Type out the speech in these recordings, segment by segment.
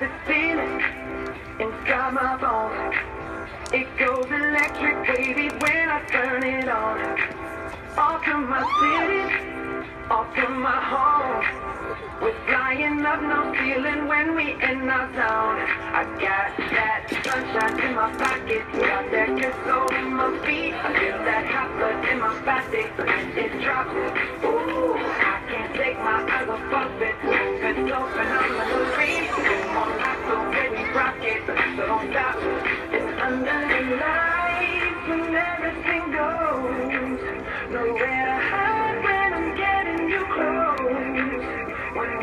this feeling inside my bones. It goes electric, baby, when I turn it on. All to my city, all to my home. We're flying up, no feeling when we in our zone. I got that sunshine in my pocket, got that good in my feet. I feel that hot blood in my body, it drops.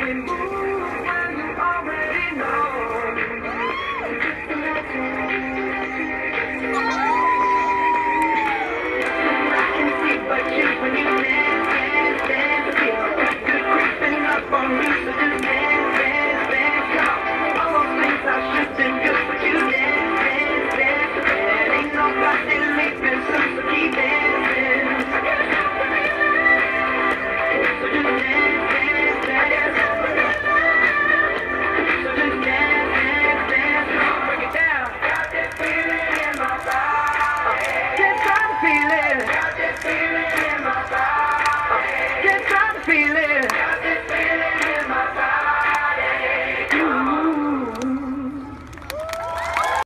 Nowhere to